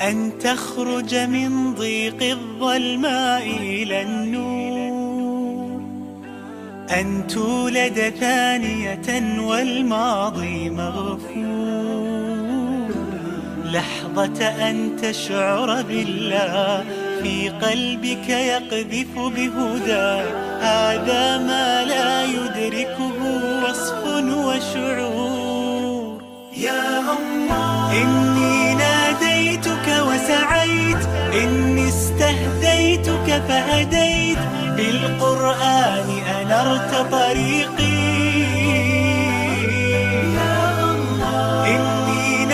أن تخرج من ضيق الظلماء إلى النور. أن تولد ثانية والماضي مغفور. لحظة أن تشعر بالله في قلبك يقذف بهدى. هذا ما لا يدركه وصف وشعور. يا الله. استهديتك فهديت بالقرآن أنرت طريقي. إني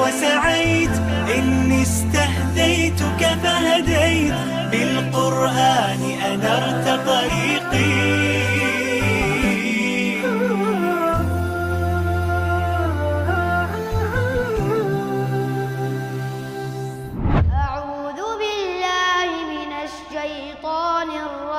وسعيت إني استهديتك فهديت. بالقرآن أنرت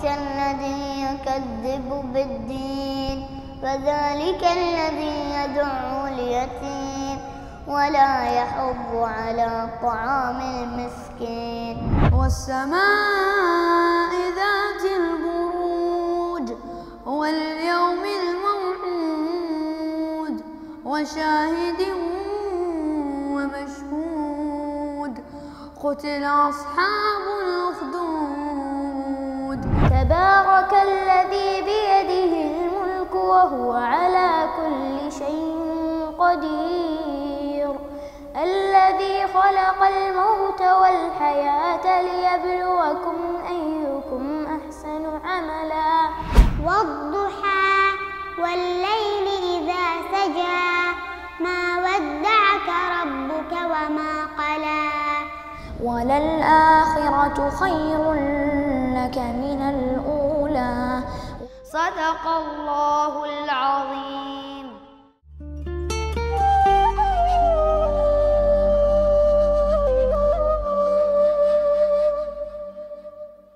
أرأيت الذي يكذب بالدين فذلك الذي يدعو اليتيم ولا يحض على طعام المسكين. والسماء ذات البروج واليوم الموعود وشاهد ومشهود. قتل أصحاب وهو على كل شيء قدير. الذي خلق الموت والحياة ليبلوكم أيكم أحسن عملا. والضحى والليل إذا سجى ما ودعك ربك وما قلى. وللآخرة خير لك من الأولى. صدق الله العظيم.